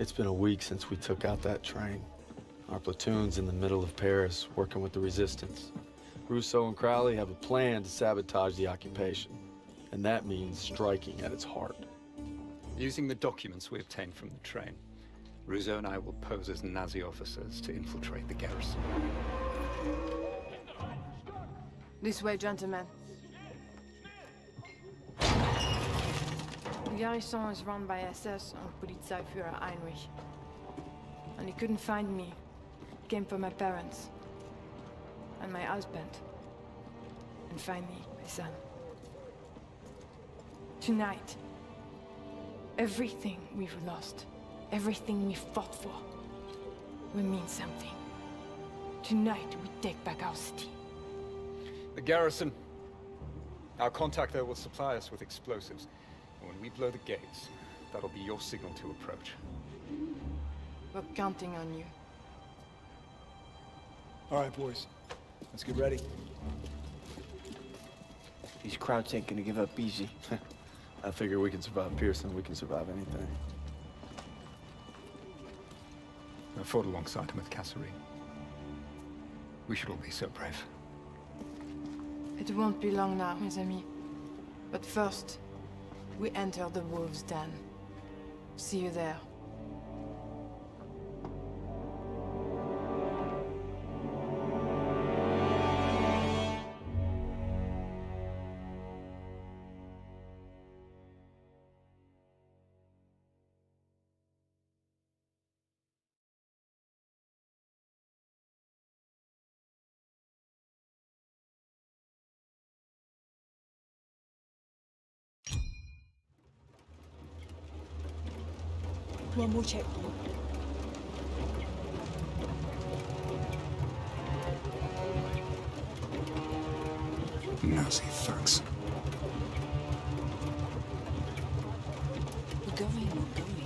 It's been a week since we took out that train. Our platoon's in the middle of Paris, working with the resistance. Rousseau and Crowley have a plan to sabotage the occupation. And that means striking at its heart. Using the documents we obtained from the train, Rousseau and I will pose as Nazi officers to infiltrate the garrison. This way, gentlemen. Garrison is run by SS and Polizeiführer Heinrich. And he couldn't find me. Came for my parents. And my husband. And finally, my son. Tonight, everything we've lost, everything we fought for, will mean something. Tonight, we take back our city. The garrison. Our contact there will supply us with explosives. And when we blow the gates, that'll be your signal to approach. We're counting on you. All right, boys. Let's get ready. These crowds ain't gonna give up easy. I figure we can survive Pierson, we can survive anything. I fought alongside him with Kasserine. We should all be so brave. It won't be long now, mes amis. But first, we enter the Wolves' Den. See you there. One more checkpoint. Nazi thugs. We're going, we're going.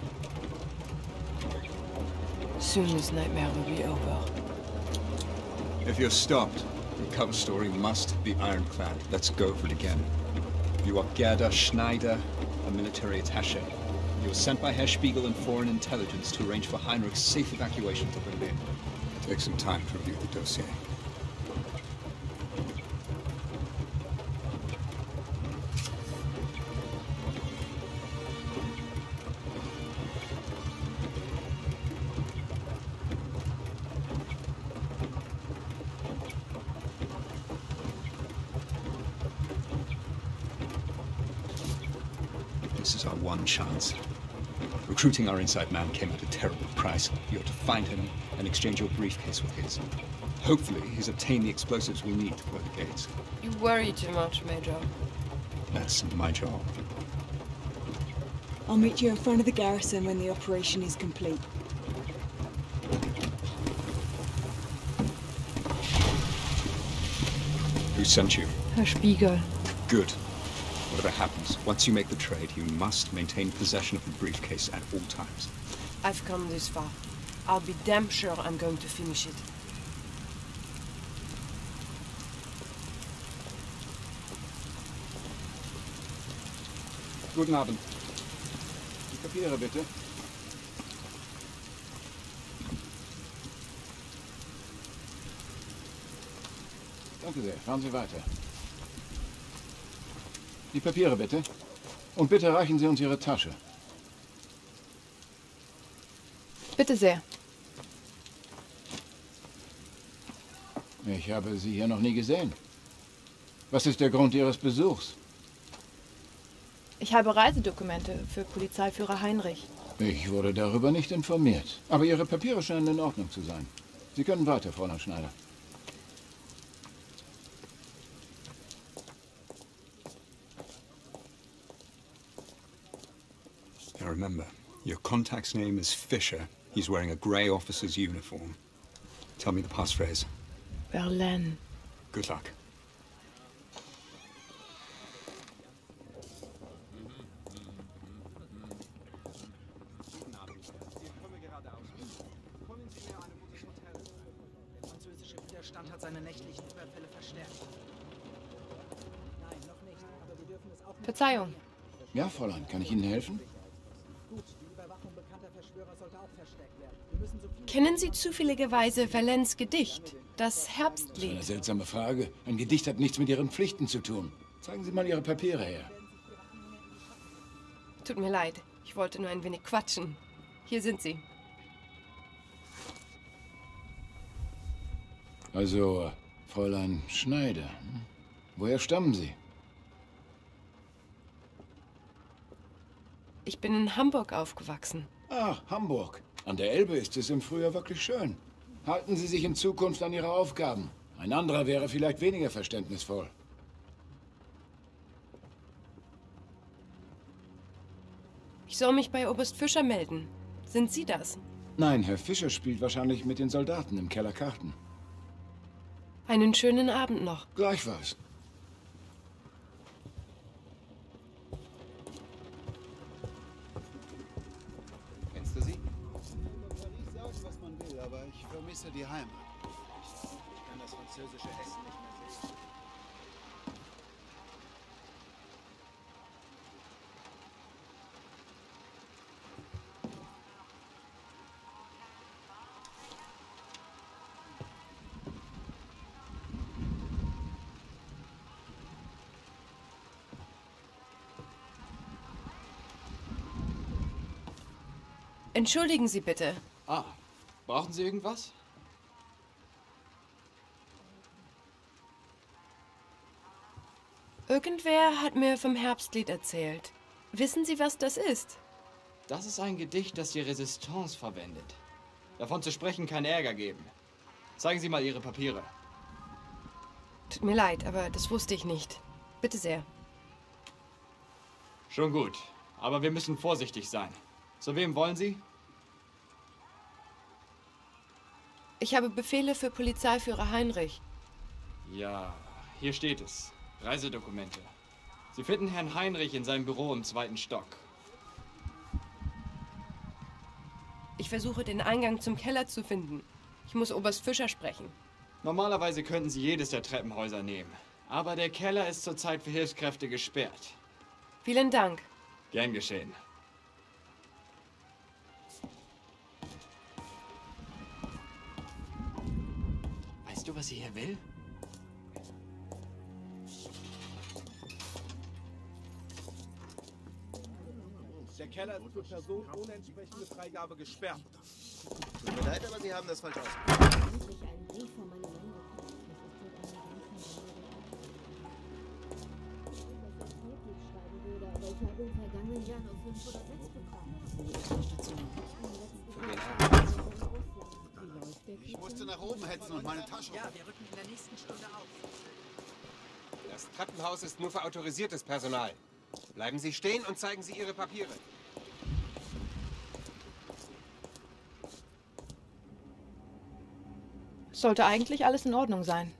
Soon this nightmare will be over. If you're stopped, the cover story must be ironclad. Let's go for it again. You are Gerda Schneider, a military attaché. You were sent by Herr Spiegel and Foreign Intelligence to arrange for Heinrich's safe evacuation to Berlin. Take some time to review the dossier. This is our one chance. Recruiting our inside man came at a terrible price. You're to find him and exchange your briefcase with his. Hopefully, he's obtained the explosives we need to blow the gates. You worry too much, Major. That's my job. I'll meet you in front of the garrison when the operation is complete. Who sent you? Herr Spiegel. Good. Whatever happens, once you make the trade, you must maintain possession of the briefcase at all times. I've come this far. I'll be damn sure I'm going to finish it. Guten Abend. Die Papiere bitte. Danke sehr. Fahren Sie weiter. Die Papiere bitte. Und bitte reichen Sie uns Ihre Tasche. Bitte sehr. Ich habe Sie hier noch nie gesehen. Was ist der Grund Ihres Besuchs? Ich habe Reisedokumente für Polizeiführer Heinrich. Ich wurde darüber nicht informiert. Aber Ihre Papiere scheinen in Ordnung zu sein. Sie können weiter, Fräulein Schneider. Now remember, your contact's name is Fisher. He's wearing a grey officer's uniform. Tell me the passphrase. Berlin. Good luck. Verzeihung. Ja, Fräulein, kann ich Ihnen helfen? Gut, die Überwachung bekannter Verschwörungstheorien Verschwörer sollte auch verstärkt werden. Wir müssen so viel Kennen Sie zufälligerweise Valens Gedicht, das Eine Herbstlied? seltsame Frage. Ein Gedicht hat nichts mit Ihren Pflichten zu tun. Zeigen Sie mal Ihre Papiere her. Tut mir leid, ich wollte nur ein wenig quatschen. Hier sind sie. Also, Fräulein Schneider. hm? Woher stammen Sie? Ich bin in Hamburg aufgewachsen. Ach, Hamburg. An der Elbe ist es im Frühjahr wirklich schön. Halten Sie sich in Zukunft an Ihre Aufgaben. Ein anderer wäre vielleicht weniger verständnisvoll. Ich soll mich bei Oberst Fischer melden. Sind Sie das? Nein, Herr Fischer spielt wahrscheinlich mit den Soldaten im Keller Karten. Einen schönen Abend noch. Gleichfalls. Will, aber ich vermisse die Heimat. Ich kann das französische Essen nicht mehr sehen. Entschuldigen Sie bitte. Ah, brauchen Sie irgendwas? Irgendwer hat mir vom Herbstlied erzählt. Wissen Sie, was das ist? Das ist ein Gedicht, das die Resistance verwendet. Davon zu sprechen kann Ärger geben. Zeigen Sie mal Ihre Papiere. Tut mir leid, aber das wusste ich nicht. Bitte sehr. Schon gut. Aber wir müssen vorsichtig sein. Zu wem wollen Sie? Ich habe Befehle für Polizeiführer Heinrich. Ja, hier steht es. Reisedokumente. Sie finden Herrn Heinrich in seinem Büro im zweiten Stock. Ich versuche, den Eingang zum Keller zu finden. Ich muss Oberst Fischer sprechen. Normalerweise könnten Sie jedes der Treppenhäuser nehmen. Aber der Keller ist zurzeit für Hilfskräfte gesperrt. Vielen Dank. Gern geschehen. Weißt du, was sie hier will? Der Keller ist für Personen ohne entsprechende Freigabe gesperrt. Tut mir leid, aber Sie haben das falsch ausgedrückt. welcher im vergangenen Jahr nur fünf oder sechs bekommen. Ich musste nach oben hetzen und meine Tasche. Ja, wir rücken in der nächsten Stunde auf. Das Treppenhaus ist nur für autorisiertes Personal. Bleiben Sie stehen und zeigen Sie Ihre Papiere. Sollte eigentlich alles in Ordnung sein.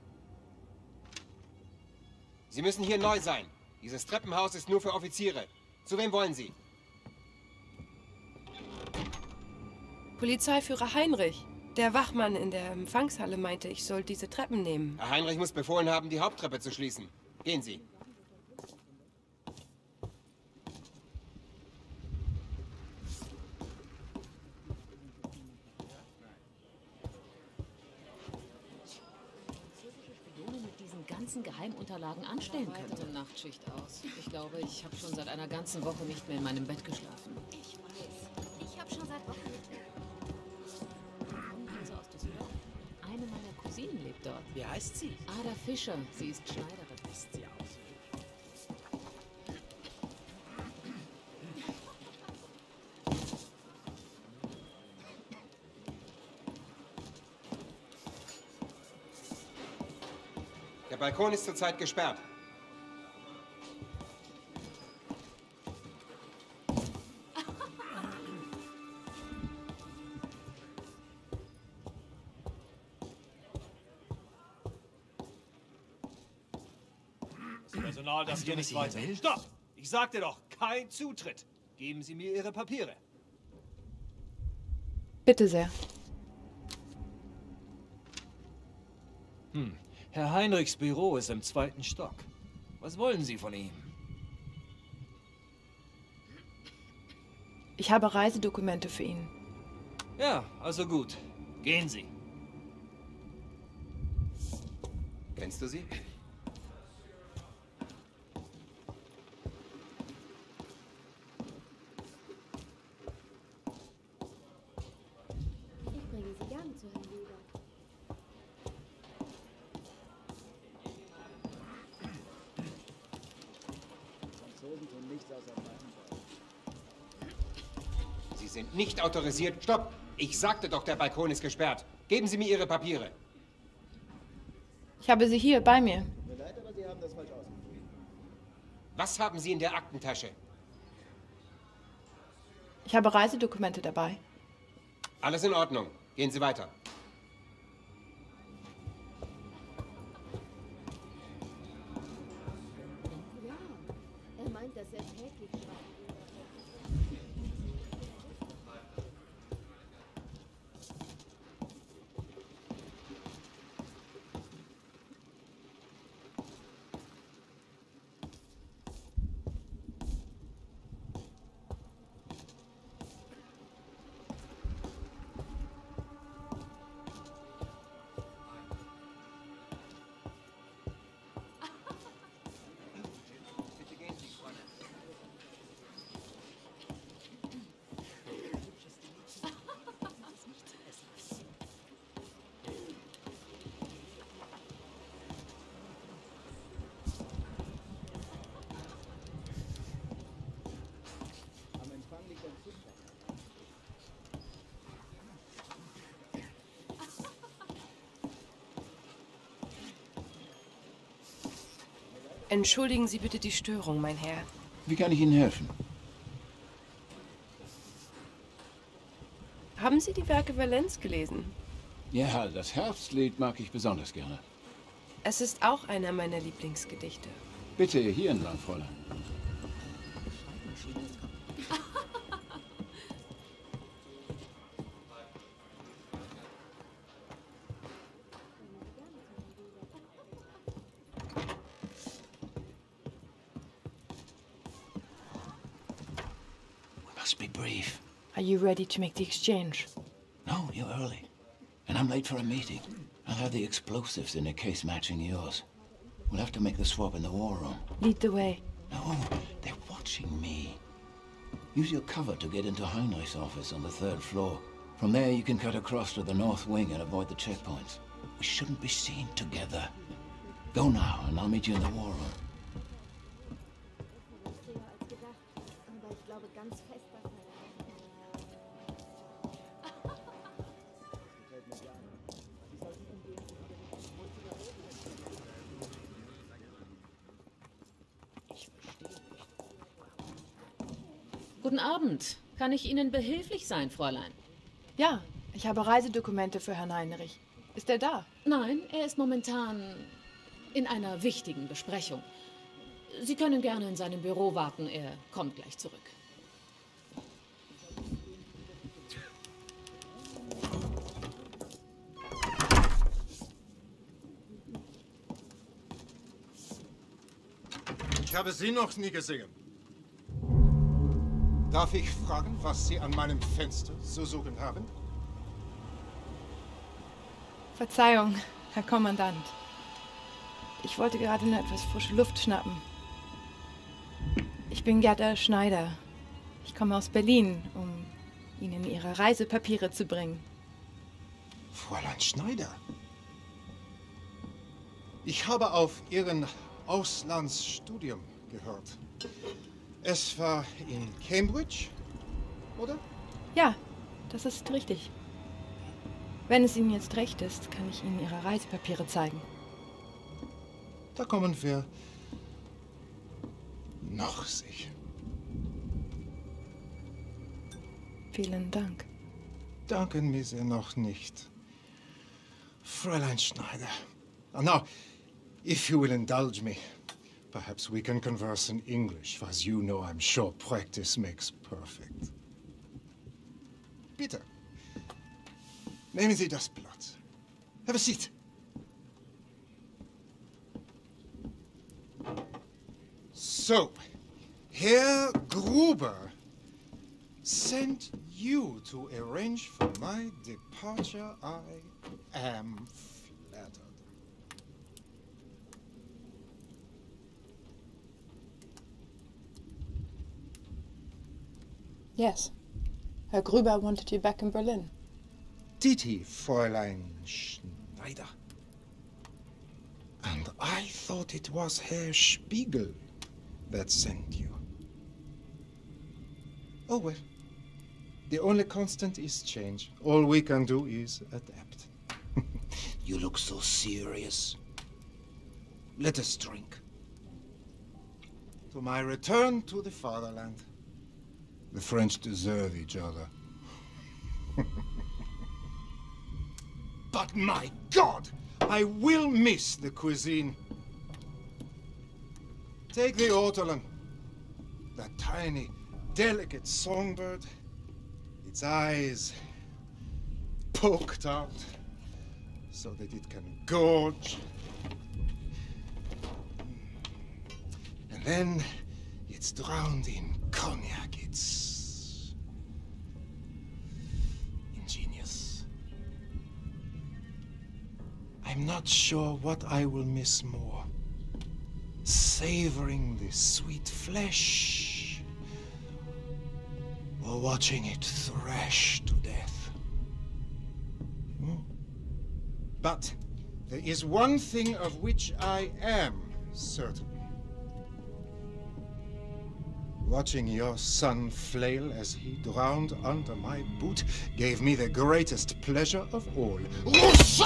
Sie müssen hier neu sein. Dieses Treppenhaus ist nur für Offiziere. Zu wem wollen Sie? Polizeiführer Heinrich. Der Wachmann in der Empfangshalle meinte, ich soll diese Treppen nehmen. Herr Heinrich muss befohlen haben, die Haupttreppe zu schließen. Gehen Sie. Spione mit diesen ganzen Geheimunterlagen anstellen könnte. Nachtschicht aus. Ich glaube, ich habe schon seit einer ganzen Woche nicht mehr in meinem Bett geschlafen. Heißt sie? Ada Fischer. Sie ist Schneiderin. Ist sie aus. Der Balkon ist zurzeit gesperrt. Du, hier nicht weiter. will? Stopp! Ich sagte doch, kein Zutritt. Geben Sie mir Ihre Papiere. Bitte sehr. Hm. Herr Heinrichs Büro ist im zweiten Stock. Was wollen Sie von ihm? Ich habe Reisedokumente für ihn. Ja, also gut. Gehen Sie. Kennst du sie? Autorisiert. Stopp! Ich sagte doch, der Balkon ist gesperrt. Geben Sie mir Ihre Papiere. Ich habe sie hier bei mir. Leid, haben. Was haben Sie in der Aktentasche? Ich habe Reisedokumente dabei. Alles in Ordnung. Gehen Sie weiter. Entschuldigen Sie bitte die Störung, mein Herr. Wie kann ich Ihnen helfen? Haben Sie die Werke Valenz gelesen? Ja, das Herbstlied mag ich besonders gerne. Es ist auch einer meiner Lieblingsgedichte. Bitte hier entlang, Fräulein. Must be brief. Are you ready to make the exchange? No, you're early. And I'm late for a meeting. I'll have the explosives in a case matching yours. We'll have to make the swap in the war room. Lead the way. No, they're watching me. Use your cover to get into Heinrich's office on the third floor. From there, you can cut across to the north wing and avoid the checkpoints. We shouldn't be seen together. Go now, and I'll meet you in the war room. Ich Ihnen behilflich sein, Fräulein? Ja, ich habe Reisedokumente für Herrn Heinrich. Ist er da? Nein, er ist momentan in einer wichtigen Besprechung. Sie können gerne in seinem Büro warten, er kommt gleich zurück. Ich habe Sie noch nie gesehen. Darf ich fragen, was Sie an meinem Fenster zu suchen haben? Verzeihung, Herr Kommandant. Ich wollte gerade nur etwas frische Luft schnappen. Ich bin Gerda Schneider. Ich komme aus Berlin, um Ihnen Ihre Reisepapiere zu bringen. Fräulein Schneider. Ich habe auf Ihren Auslandsstudium gehört. Es war in Cambridge, oder? Ja, das ist richtig. Wenn es Ihnen jetzt recht ist, kann ich Ihnen Ihre Reisepapiere zeigen. Da kommen wir noch sicher. Vielen Dank. Danken mir Sie noch nicht. Fräulein Schneider. Oh, now, if you will indulge me, perhaps we can converse in English, for as you know I'm sure practice makes perfect. Peter, Nehmen Sie das Blatt. Have a seat. So, Herr Gruber sent you to arrange for my departure, I am flattered. Yes. Herr Gruber wanted you back in Berlin. Did he, Fräulein Schneider? And I thought it was Herr Spiegel that sent you. Oh well. The only constant is change. All we can do is adapt. You look so serious. Let us drink. To my return to the fatherland. The French deserve each other. but my God! I will miss the cuisine. Take the ortolan. That tiny, delicate songbird. Its eyes poked out so that it can gorge. And then it's drowned in cognac. It's I'm not sure what I will miss more. Savoring the sweet flesh or watching it thrash to death. Hmm? But there is one thing of which I am certain. Watching your son flail as he drowned under my boot gave me the greatest pleasure of all. This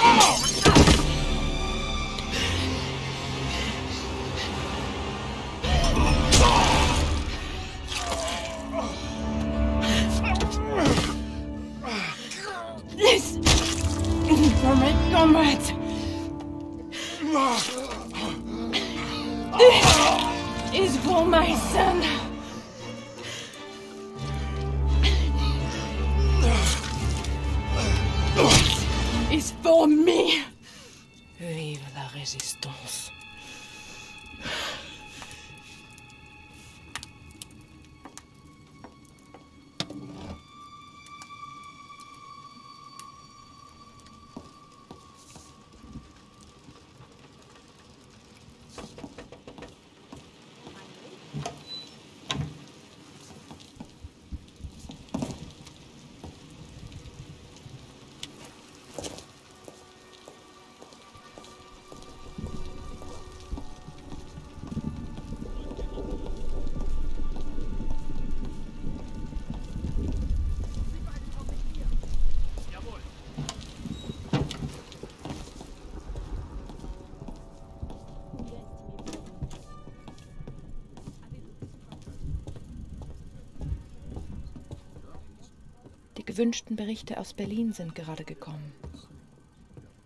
gewünschten Berichte aus Berlin sind gerade gekommen.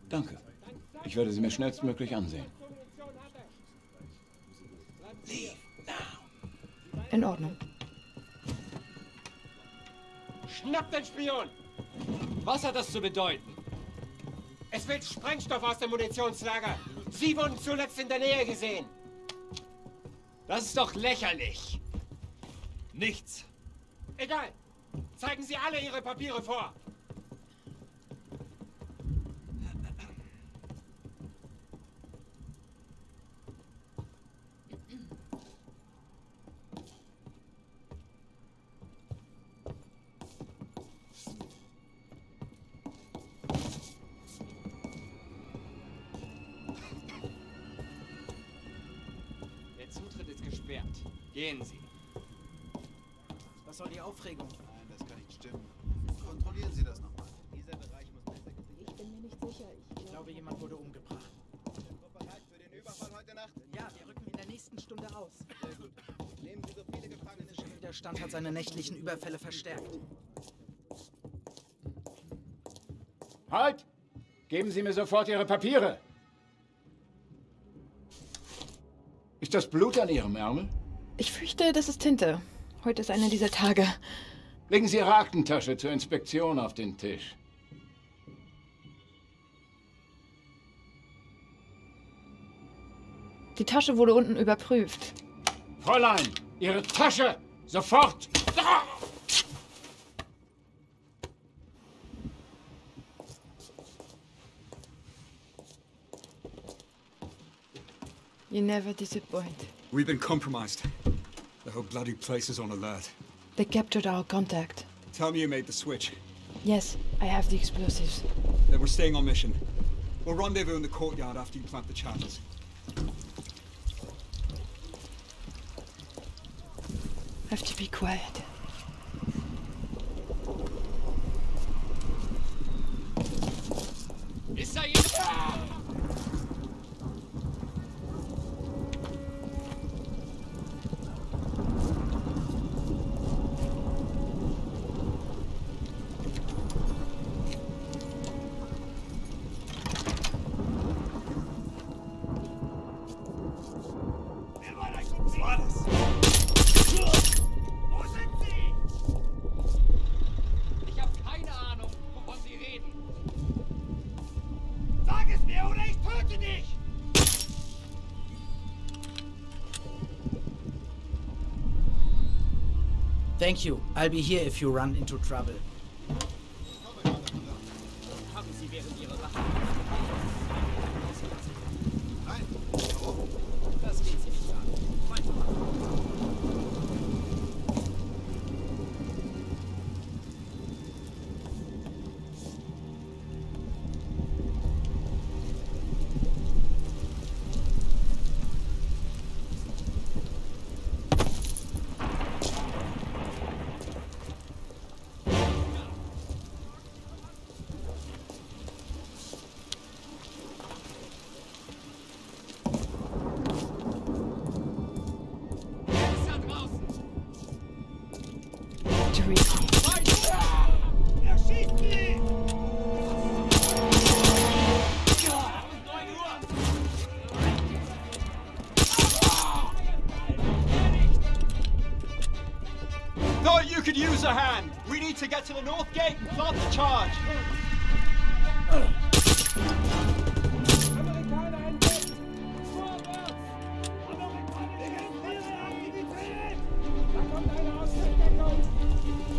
Danke. Ich werde sie mir schnellstmöglich ansehen. In Ordnung. Schnapp den Spion! Was hat das zu bedeuten? Es wird Sprengstoff aus dem Munitionslager. Sie wurden zuletzt in der Nähe gesehen. Das ist doch lächerlich. Nichts. Egal. Zeigen Sie alle Ihre Papiere vor. Seine nächtlichen Überfälle verstärkt. Halt! Geben Sie mir sofort Ihre Papiere. Ist das Blut an Ihrem Ärmel? Ich fürchte, das ist Tinte. Heute ist einer dieser Tage. Legen Sie Ihre Aktentasche zur Inspektion auf den Tisch. Die Tasche wurde unten überprüft. Fräulein, Ihre Tasche! Sofort! You never disappoint. We've been compromised. The whole bloody place is on alert. They captured our contact. Tell me you made the switch. Yes, I have the explosives. Then we're staying on mission. We'll rendezvous in the courtyard after you plant the charges. Have to be quiet. Ist Thank you. I'll be here if you run into trouble. Could use a hand. We need to get to the north gate and plant the charge.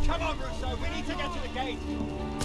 Come on, Rousseau. We need to get to the gate.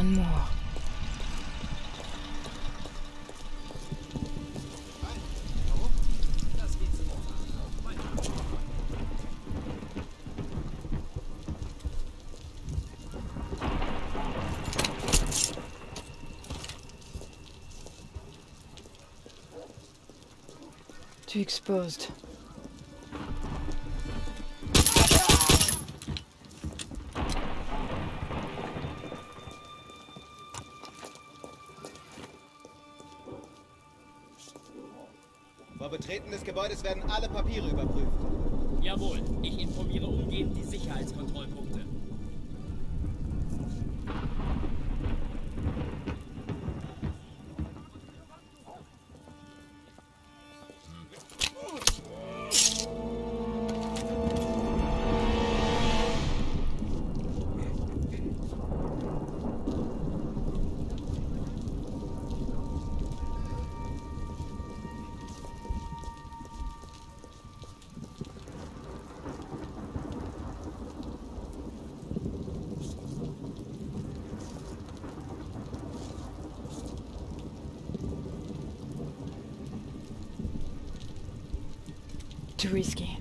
One more. Too exposed. Betreten des Gebäudes werden alle Papiere überprüft. Jawohl, ich informiere umgehend Too risky.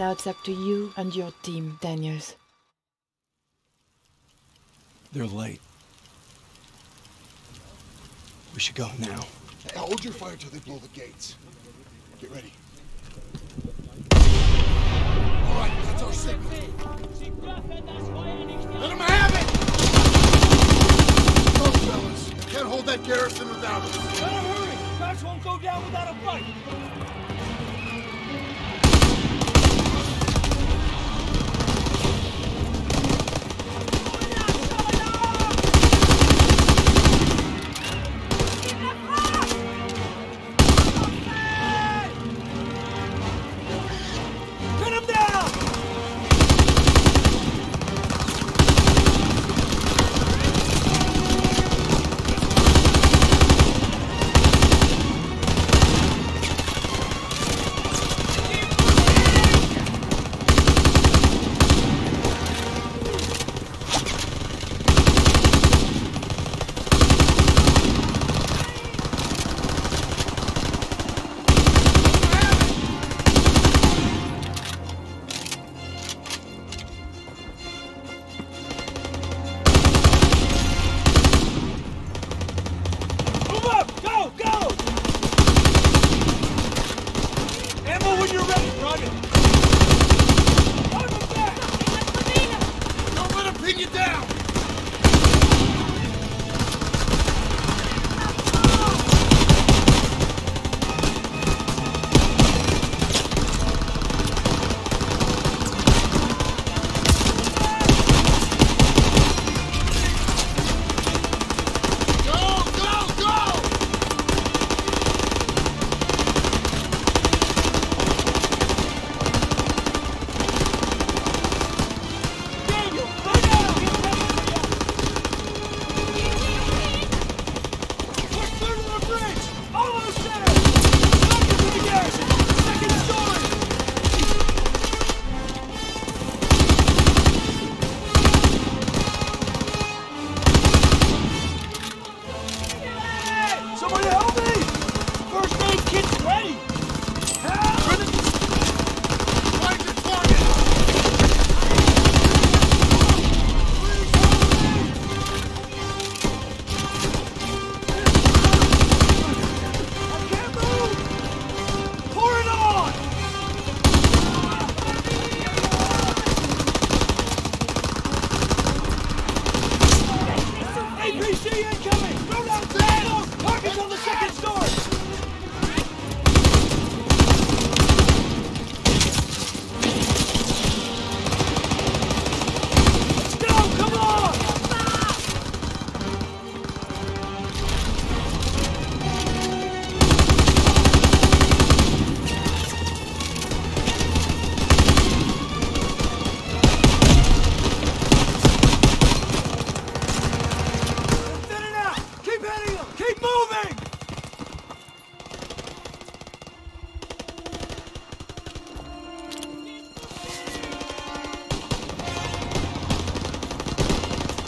Now it's up to you and your team, Daniels. They're late. We should go now. Hey, hold your fire till they blow the gates. Get ready. All right, that's our signal. Let them have it! Go, fellas. Can't hold that garrison without us. Let him hurry! Cops won't go down without a fight!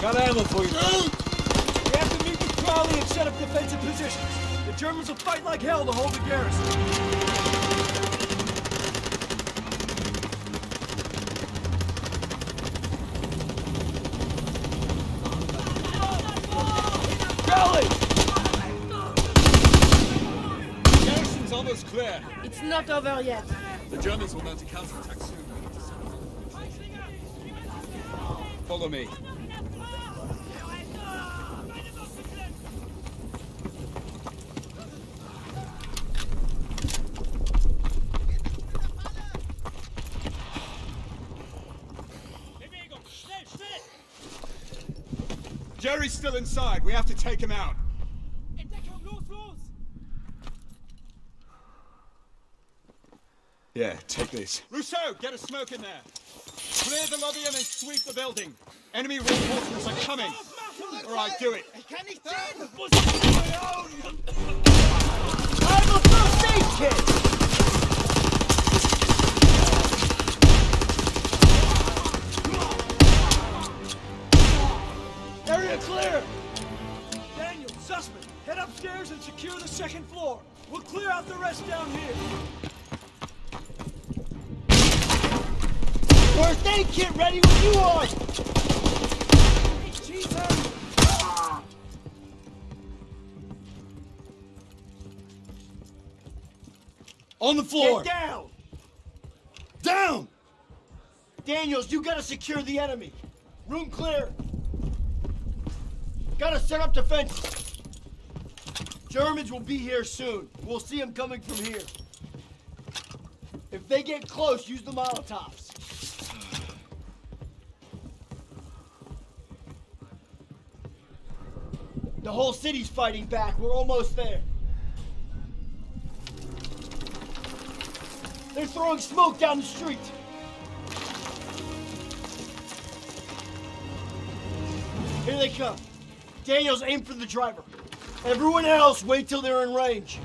Got ammo for you. We have to meet with Crowley and set up defensive positions. The Germans will fight like hell to hold the garrison. Crowley! Garrison's almost clear. It's not over yet. The Germans will mount a counterattack soon. Follow me. Jerry's inside. We have to take him out. Yeah, take this. Rousseau, get a smoke in there. Clear the lobby and then sweep the building. Enemy reinforcements are coming. All right, do it. Gotta secure the enemy. Room clear. Gotta set up defense. Germans will be here soon. We'll see them coming from here. If they get close, use the Molotovs. The whole city's fighting back. We're almost there. They're throwing smoke down the street. Here they come. Daniels, aim for the driver. Everyone else, wait till they're in range.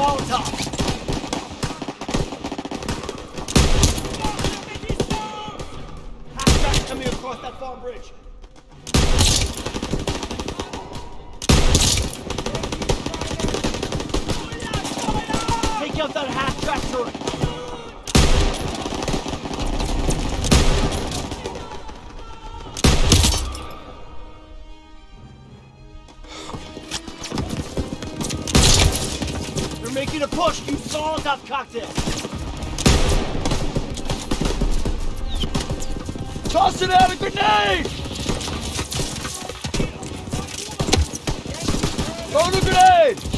Molotov! Coming across! Take out that half-track turret! Molotov cocktail! Tossing out a grenade! Throw the grenade!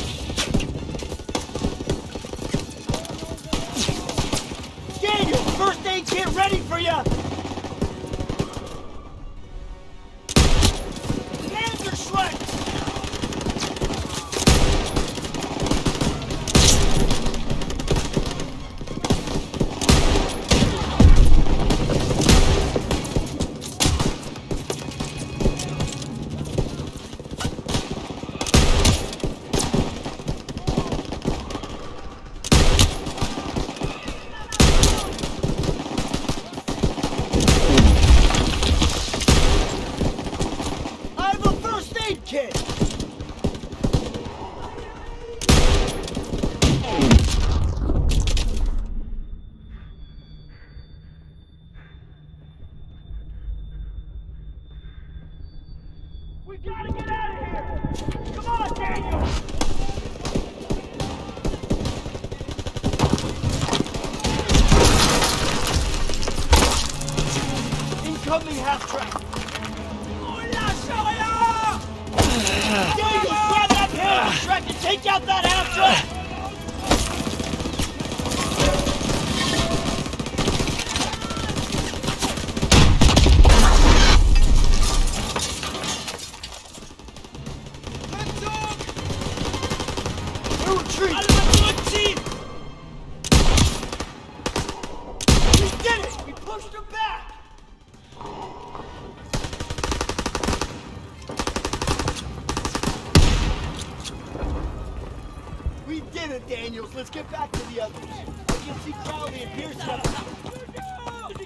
We did it, Daniels! Let's get back to the others! I can see Crowley and Pierce coming!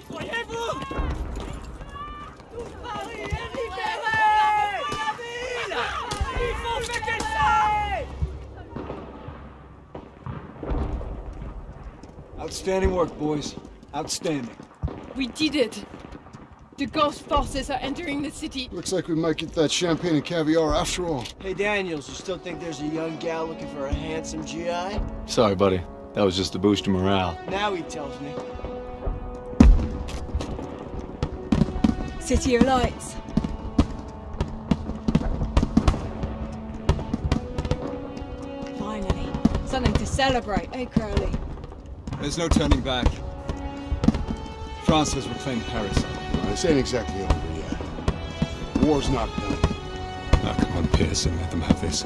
Croyez-vous Il faut faire ça! Outstanding work, boys. Outstanding. We did it! The ghost forces are entering the city. Looks like we might get that champagne and caviar after all. Hey, Daniels, you still think there's a young gal looking for a handsome GI? Sorry, buddy. That was just to boost your morale. Now he tells me. City of Lights. Finally. Something to celebrate, eh, Crowley? There's no turning back. France has reclaimed Paris. This ain't exactly over yet. War's not done. Now come on, Pierson. Let them have this.